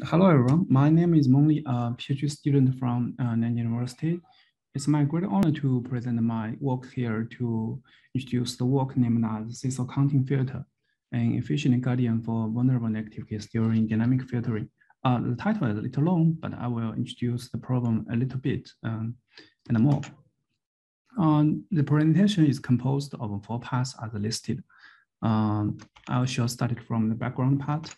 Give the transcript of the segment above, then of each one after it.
Hello, everyone. My name is Meng Li, a PhD student from uh, University. It's my great honor to present my work here to introduce the work named as Seesaw counting filter, an efficient guardian for vulnerable keys during dynamic filtering. Uh, the title is a little long, but I will introduce the problem a little bit um, and more. Um, the presentation is composed of four parts as listed. Um, I shall start it from the background part.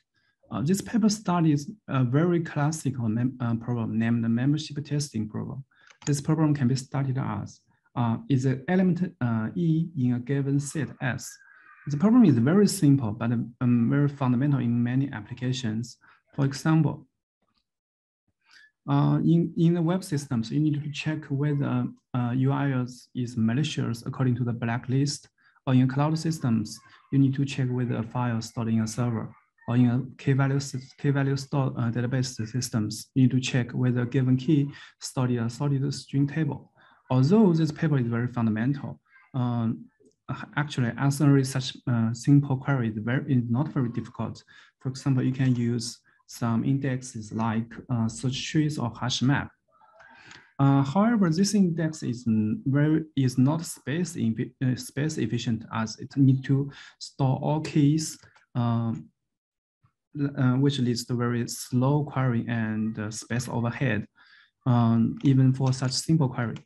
Uh, this paper studies a very classical uh, problem named the membership testing problem. This problem can be studied as uh, is an element uh, E in a given set S. The problem is very simple, but um, very fundamental in many applications. For example, uh, in, in the web systems, you need to check whether URL uh, is malicious according to the blacklist, or in cloud systems, you need to check whether a file stored in a server or in a key value, key value store uh, database systems, you need to check whether a given key stored in a sorted string table. Although this paper is very fundamental, um, actually answering such uh, simple query is, very, is not very difficult. For example, you can use some indexes like uh, search trees or hash map. Uh, however, this index is very is not space uh, space efficient as it need to store all keys um, uh, which leads to very slow query and uh, space overhead, um, even for such simple query.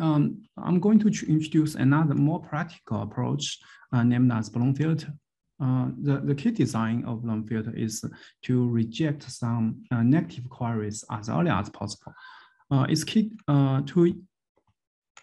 Um, I'm going to introduce another more practical approach uh, named as Bloom filter. Uh, the, the key design of Bloom filter is to reject some uh, negative queries as early as possible. Uh, it's key to,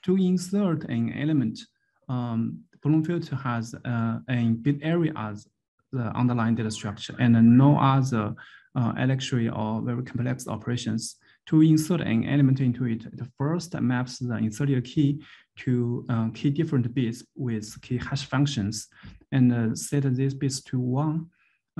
to insert an element. Um, Bloom filter has a bit array as the underlying data structure and no other uh, elementary or very complex operations. To insert an element into it, it first maps the inserted key to uh, key different bits with key hash functions and uh, set these bits to one.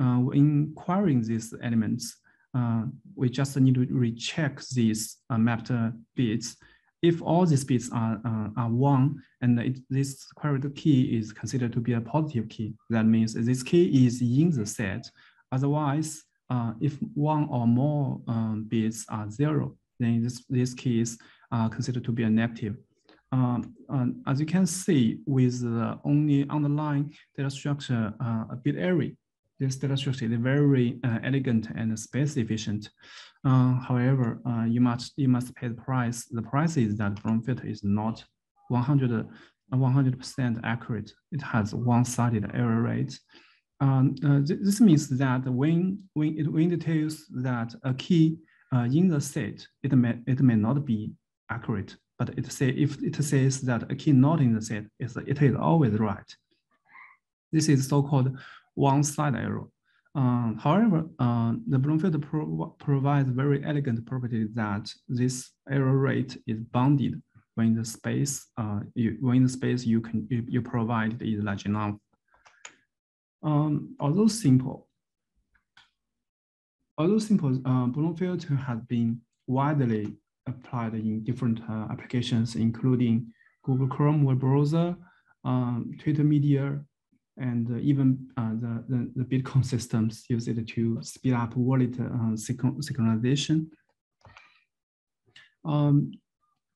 Uh, in querying these elements, uh, we just need to recheck these uh, mapped bits if all these bits are, uh, are one and it, this queried key is considered to be a positive key, that means this key is in the set. Otherwise, uh, if one or more um, bits are zero, then this, this key is uh, considered to be a negative. Um, as you can see, with the only underlying data structure uh, a bit array, this data structure is very uh, elegant and space efficient. Uh, however, uh, you must you must pay the price. The price is that Bloom filter is not 100 100% accurate. It has one-sided error rate. Um, uh, th this means that when when it when it tells that a key uh, in the set, it may it may not be accurate. But it say if it says that a key not in the set, is it is always right. This is so-called one-side error. Um, however, uh, the Bloom filter pro provides very elegant property that this error rate is bounded when the space uh, you, when the space you can you, you provide is large enough. Um, although simple, although simple, uh, Bloom filter has been widely applied in different uh, applications, including Google Chrome web browser, um, Twitter media, and uh, even uh, the, the, the, Bitcoin systems use it to speed up wallet uh, synchronization. Um,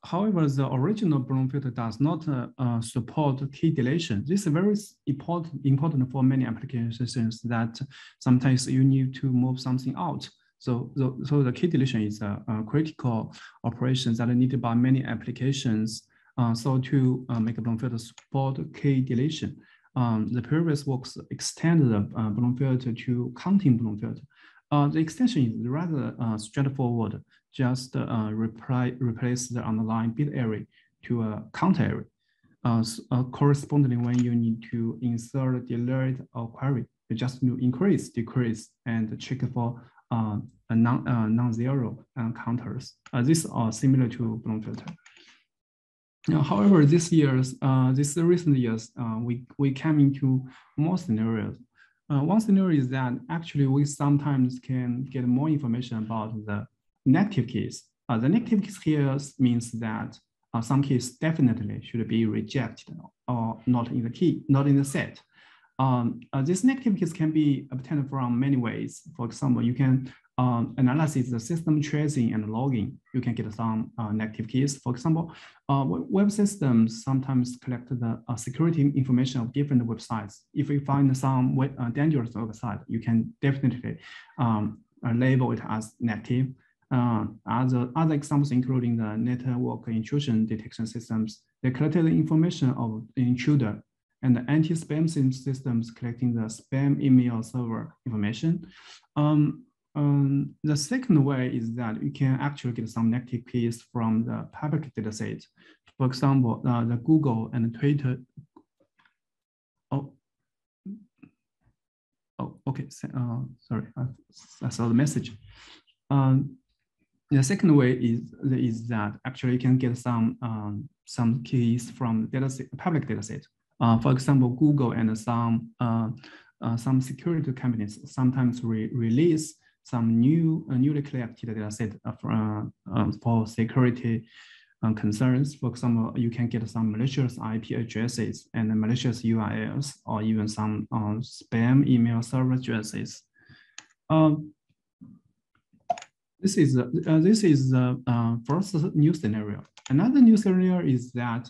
however, the original Bloom filter does not uh, uh, support key deletion. This is very important, important for many applications that sometimes you need to move something out. So, so, so the key deletion is a, a critical operation that are needed by many applications. Uh, so to make a Bloom filter support key deletion, um, the previous works extend the uh, Bloom filter to counting Bloom filter. Uh, the extension is rather uh, straightforward, just uh, reply, replace the underlying bit array to a count array. Uh, uh, correspondingly, when you need to insert, delete, or query, you just need increase, decrease, and check for uh, non, non-zero counters. these are similar to Bloom filter. Now, however, this year's, uh, this recent years, uh, we, we came into more scenarios. Uh, one scenario is that actually we sometimes can get more information about the negative keys. Uh, the negative keys here means that uh, some keys definitely should be rejected or not in the key, not in the set. Um, uh, these negative keys can be obtained from many ways. For example, you can um, analysis, the system tracing and logging, you can get some uh, negative keys. For example, uh, web systems sometimes collect the uh, security information of different websites. If you find some web, uh, dangerous website, you can definitely um, uh, label it as negative. Uh, other, other examples including the network intrusion detection systems, they collected the information of the intruder and the anti-spam systems collecting the spam email server information. Um, um, the second way is that you can actually get some negative keys from the public data set. For example, uh, the Google and Twitter. Oh, oh, okay. Uh, sorry, I, saw the message. Um, the second way is, is that actually you can get some um, some keys from data set, public data set. Uh, for example, Google and some uh, uh, some security companies sometimes re release some new uh, newly collected data set for, uh, um, for security uh, concerns. For example, you can get some malicious IP addresses and malicious URLs, or even some spam email server addresses. Um, this is uh, this is the uh, first new scenario. Another new scenario is that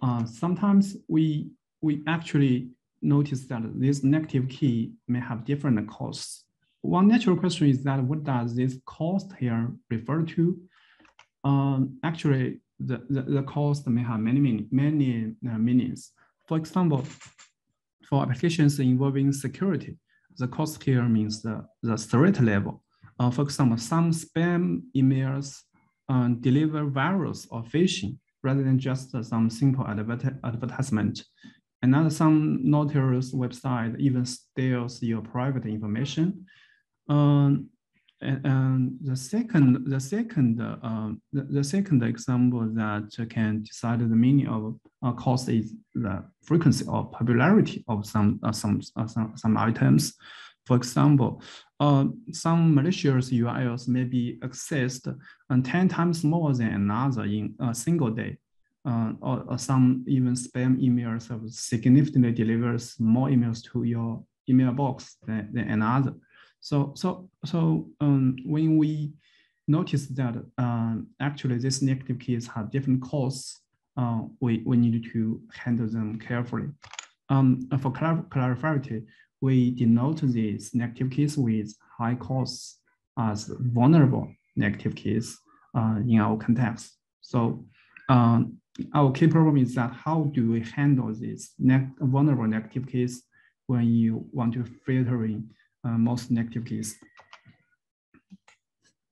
uh, sometimes we we actually notice that this negative key may have different costs. One natural question is that what does this cost here refer to? Um, actually, the, the, the cost may have many, many, many uh, meanings. For example, for applications involving security, the cost here means the, the threat level. Uh, for example, some spam emails uh, deliver virus or phishing rather than just some simple adver advertisement. Another some notorious website even steals your private information. Um, and, and, the second, the second, uh, the, the, second example that can decide the meaning of uh, cost is the frequency or popularity of some uh, some, uh, some some items. For example, uh, some malicious URLs may be accessed uh, 10 times more than another in a single day. Uh, or, or, some even spam emails significantly delivers more emails to your email box than, than another. So, so, so um, when we notice that uh, actually these negative keys have different costs, uh, we, we need to handle them carefully. Um, for clar clarity, we denote these negative keys with high costs as vulnerable negative keys uh, in our context. So uh, our key problem is that how do we handle these ne vulnerable negative keys when you want to filter in most negative keys?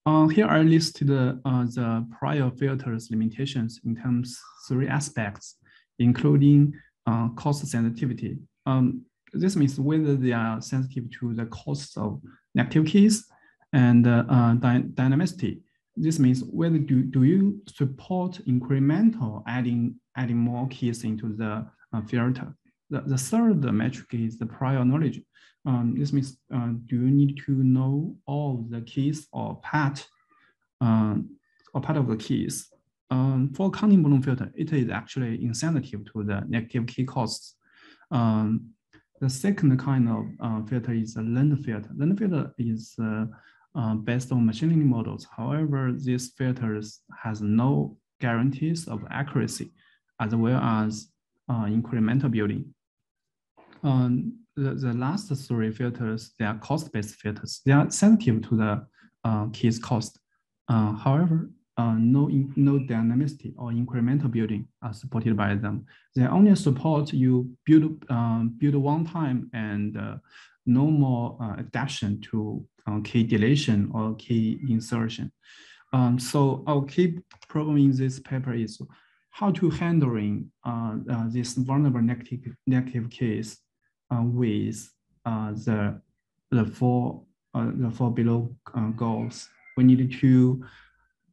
Uh, here I listed the, uh, the prior filters limitations in terms three aspects, including uh, cost sensitivity. Um, this means whether they are sensitive to the costs of negative keys and uh, uh, dy dynamicity. This means whether do, do you support incremental adding, adding more keys into the uh, filter. The, the third metric is the prior knowledge. Um, this means uh, do you need to know all the keys or part um, or part of the keys. Um, for counting Bloom filter, it is actually insensitive to the negative key costs. Um, the second kind of uh, filter is a learned filter. Learned filter is uh, uh, based on machine learning models. However, these filters has no guarantees of accuracy as well as uh, incremental building. Um, the, the last three filters, they are cost-based filters. They are sensitive to the uh, keys cost. Uh, however, uh, no, no dynamicity or incremental building are supported by them. They only support you build, uh, build one time and uh, no more uh, adaptation to uh, key deletion or key insertion. Um, so our key problem in this paper is how to handling uh, this vulnerable negative, negative case with the, the four, the four below goals. We need to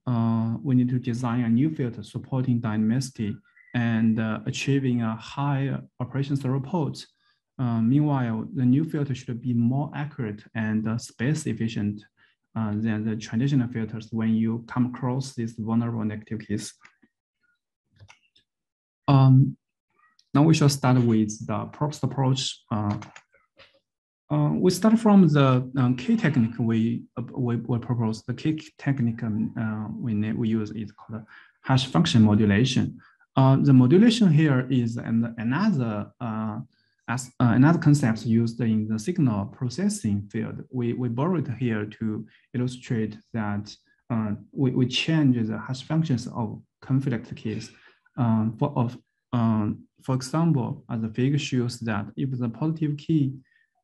uh, we need to design a new filter supporting dynamicity and uh, achieving a high operation throughput. Uh, meanwhile, the new filter should be more accurate and uh, space efficient uh, than the traditional filters when you come across these vulnerable negative. Um, now we shall start with the proposed approach uh, Uh, we start from the um, key technique we, uh, we, we propose. The key technique um, uh, we, we use is called hash function modulation. Uh, the modulation here is an, another uh, as another concept used in the signal processing field. We, we borrowed here to illustrate that we, we change the hash functions of conflict keys. Um, for, of, um, for example, as the figure shows that if the positive key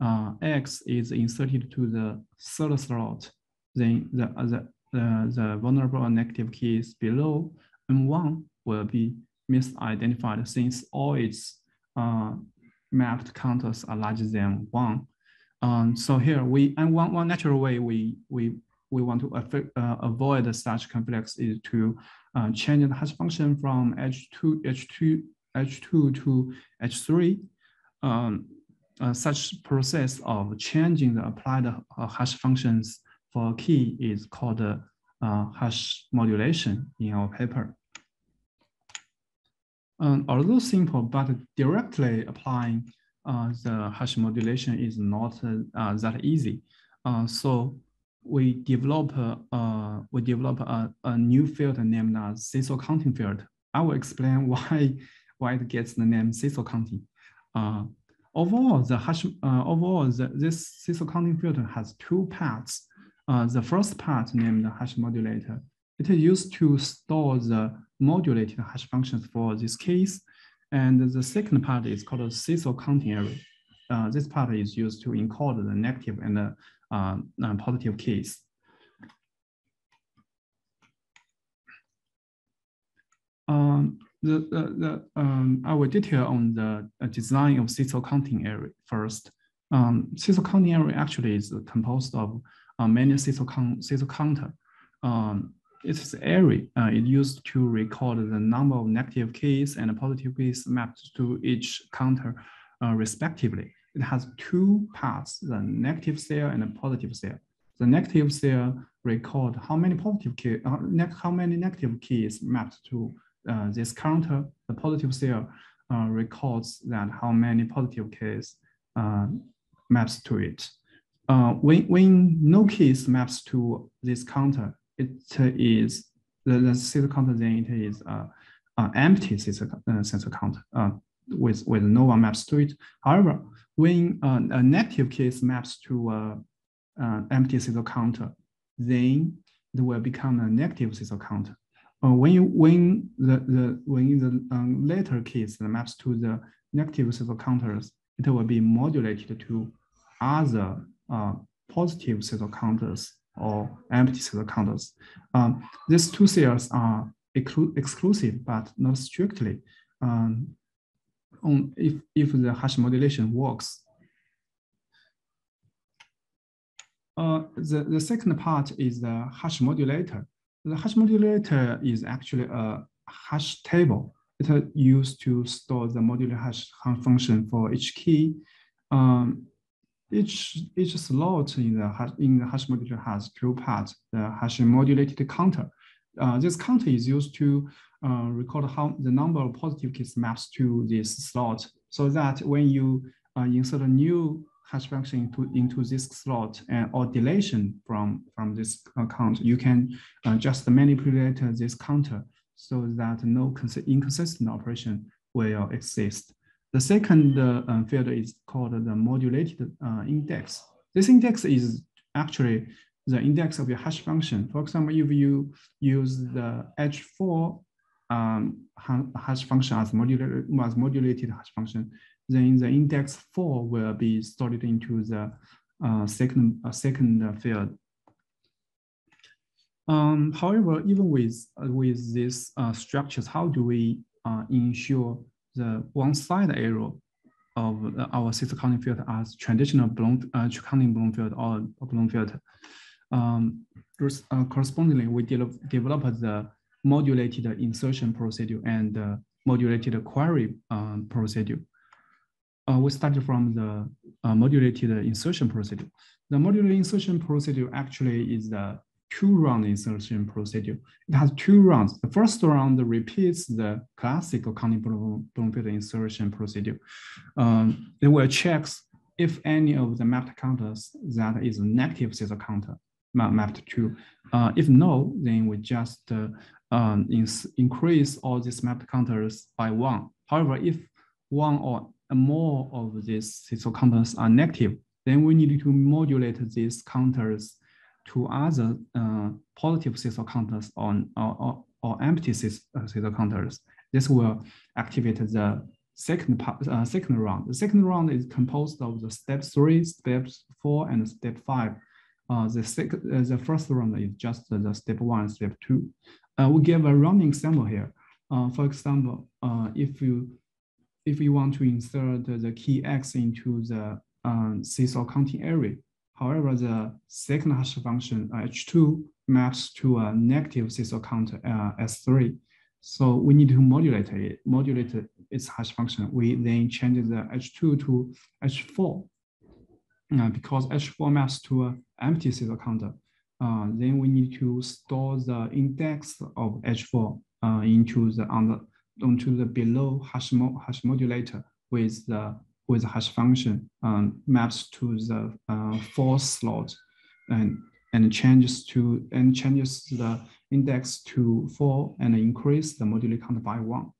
uh, X is inserted to the third slot, then the, uh, the, uh, the vulnerable negative keys below N1 will be misidentified since all its uh, mapped counters are larger than one. Um, so here we, and one, one natural way we, we, we want to uh, avoid such conflicts is to uh, change the hash function from H2, H2, H2 to H3. Um, uh, such process of changing the applied uh, hash functions for key is called uh, hash modulation in our paper. Um, although simple, but directly applying uh, the hash modulation is not uh, that easy. Uh, so we develop we develop a, a new field named as Seesaw counting filter. I will explain why why it gets the name Seesaw counting. Overall, the hash, uh, overall, the, this Seesaw counting filter has two parts. Uh, the first part named the hash modulator, it is used to store the modulated hash functions for this case. And the second part is called Seesaw counting array. Uh, this part is used to encode the negative and the uh, uh, positive keys. Um, the, the, the um, I will detail on the uh, design of Seesaw counting array first. Um, Seesaw counting array actually is composed of uh, many Seesaw, count, Seesaw counter. Um, it's array. Uh, it used to record the number of negative keys and positive keys mapped to each counter uh, respectively. It has two parts, the negative cell and the positive cell. The negative cell record how many positive key, uh, how many negative keys mapped to uh, this counter, the positive cell, uh, records that how many positive keys uh, maps to it. Uh, when, when no keys maps to this counter, it is the, the Seesaw counter, then it is uh, uh, empty Seesaw, Seesaw counter with, with no one maps to it. However, when a negative case maps to a, uh, empty Seesaw counter, then it will become a negative Seesaw counter uh, when you when the the when the um, later case maps to the negative Seesaw counters, it will be modulated to other uh, positive Seesaw counters or empty Seesaw counters. Um, these two cells are exclu exclusive, but not strictly. Um, on if if the hash modulation works. Uh, the, the second part is the hash modulator. The hash modulator is actually a hash table. It is used to store the modular hash function for each key. Um, each, each slot in the, hash, in the hash modulator has two parts, the hash modulated counter. Uh, this counter is used to uh, record how the number of positive keys maps to this slot so that when you uh, insert a new hash function into, into this slot and or deletion from, from this count, you can uh, just manipulate this counter so that no inconsistent operation will exist. The second uh, field is called the modulated uh, index. This index is actually the index of your hash function. For example, if you use the H4 um, hash function as modulated, as modulated hash function, then the index four will be stored into the uh, second, uh, second field. Um, however, even with, uh, with these uh, structures, how do we uh, ensure the one-side error of our Seesaw counting filter as traditional Bloom, uh, counting Bloom filter or Bloom filter? Um, uh, correspondingly, we de developed the modulated insertion procedure and uh, modulated query um, procedure uh, we started from the uh, modulated insertion procedure. The modulated insertion procedure actually is the two-round insertion procedure. It has two rounds. The first round repeats the classical counting Bloom filter insertion procedure. Um, will check if any of the mapped counters that is negative Seesaw counter mapped to, uh, if no, then we just uh, um, increase all these mapped counters by one. However, if one or more of these Seesaw counters are negative, then we need to modulate these counters to other uh, positive Seesaw counters on, or, or, or empty Seesaw uh, counters. This will activate the second part, uh, second round. The second round is composed of the step three, step four, and step five. Uh, the second, uh, the first round is just the step one, step two. Uh, we give a running example here. Uh, for example, if you if you want to insert the key X into the um, Seesaw counting array, however, the second hash function H2 maps to a negative Seesaw count S3. So we need to modulate it, modulate its hash function. We then change the H2 to H4 uh, because H4 maps to an empty Seesaw counter. Uh, then we need to store the index of H4 uh, into the the onto the below hash, mo hash modulator with the with the hash function um, maps to the uh, fourth slot and and changes to and changes the index to four and increase the moduli count by one.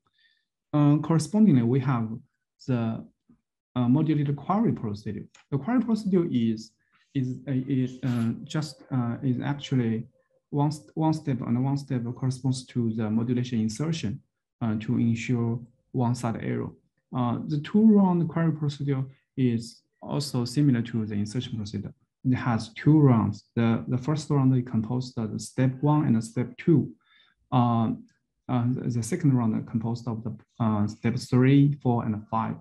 Uh, correspondingly, we have the uh, modulated query procedure. The query procedure is is is uh, just uh, is actually one one step and one step corresponds to the modulation insertion uh, to ensure one side error. Uh, the two round query procedure is also similar to the insertion procedure it has two rounds. The, the first round is composed of the step one and step two. Uh, uh, the second round is composed of the uh, step three, four, and five.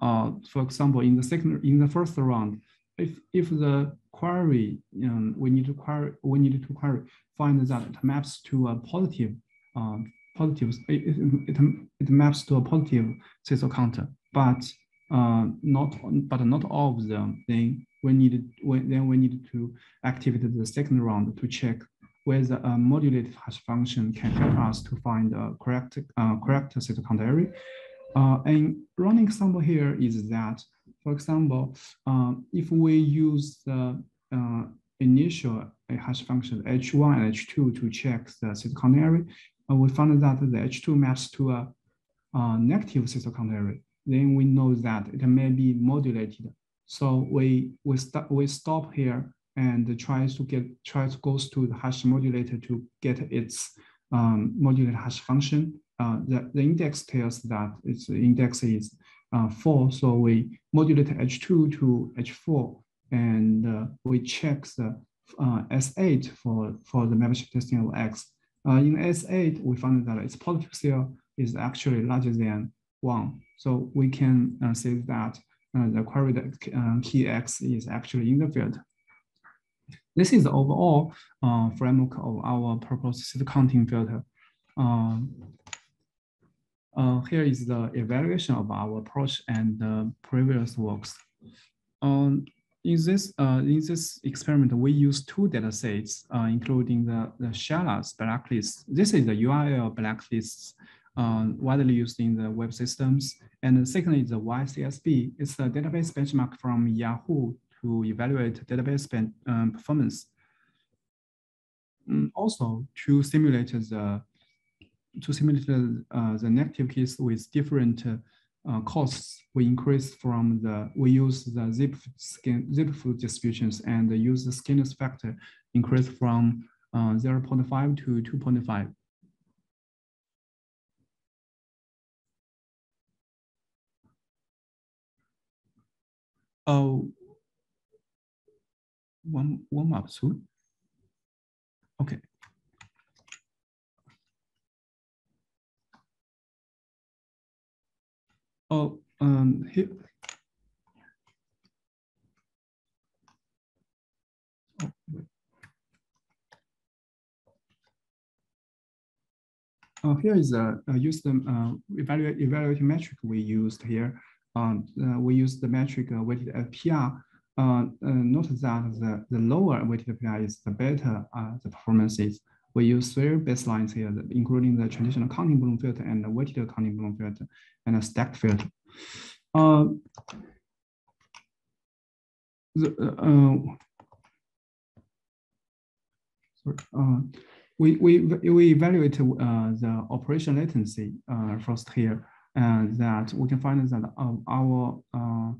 Uh, for example, in the second, in the first round, if if the query um, we need to query we need to query find that it maps to a positive uh, positive it, it, it, maps to a positive Seesaw counter, but uh, not but not all of them. Then we need when, then we need to activate the second round to check whether a modulated hash function can help us to find a correct uh, correct Seesaw array. Uh, and running example here is that, for example, uh, if we use the uh, initial hash function h1 and h2 to check the Seesaw uh, we found that the h2 maps to a, a negative array. Then we know that it may be modulated so we we stop we stop here and try to get to goes to the hash modulator to get its um, modulated hash function. Uh, the, the index tells that its index is uh, four. So we modulate H2 to H4 and uh, we check the uh, S8 for, for the membership testing of X. Uh, in S8, we found that its positive cell is actually larger than one. So we can uh, say that uh, the queried uh, key X is actually in the field. This is the overall uh, framework of our purpose counting filter. Um, uh, here is the evaluation of our approach and the previous works. Um, in this uh, in this experiment, we use two data sets, uh, including the, the Shalla's blacklist. This is the URL blacklists uh, widely used in the web systems. And secondly, the YCSB. It's a database benchmark from Yahoo to evaluate database um, performance. Mm, also, to simulate the to simulate the, uh, the negative case with different uh, costs, we increase from the we use the zip skin Zipf distributions and use the skewness factor increase from uh, 0.5 to 2.5. Oh, one warm up soon. Okay. Oh, um, here. Oh, here is a, a use the uh, evaluate evaluating metric we used here. Um, uh, we use the metric uh, weighted FPR. Uh, note that the, the lower weighted FPR is the better the performance is. We use three baselines here, including the traditional counting Bloom filter and the weighted counting Bloom filter and a stacked filter. the, uh, sorry, uh, we, we, we evaluate uh, the operation latency uh, first here, and that we can find that our uh,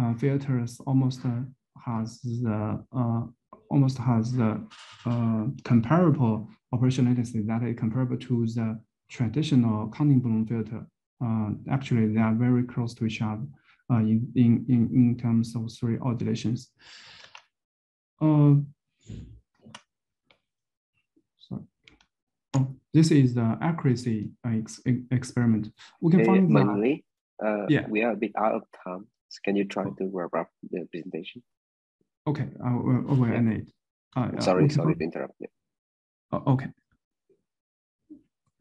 uh, filters almost uh, has the almost has the comparable operation latency that is comparable to the traditional counting bloom filter. actually, they are very close to each other in, in, in, in terms of three oscillations. Uh, Oh, this is the accuracy ex experiment. We can find manually. Uh, yeah, we are a bit out of time. So can you try to wrap up the presentation? Okay, I will, I will yeah. end it. Uh, sorry, sorry to interrupt. Yeah. Uh, okay.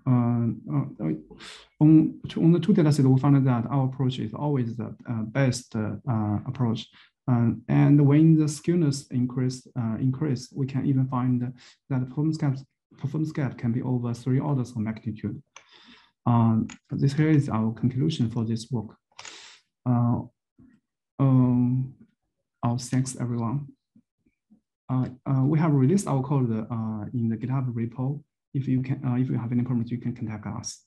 Uh, uh, on, on the two data sets, we found that our approach is always the uh, best uh, approach. And when the skewness increase, uh, increase, we can even find that performance gaps performance gap can be over three orders of magnitude. Um, this here is our conclusion for this work. Uh, um, oh, thanks everyone. Uh, uh, we have released our code uh, in the GitHub repo. If you can, uh, if you have any problems, you can contact us.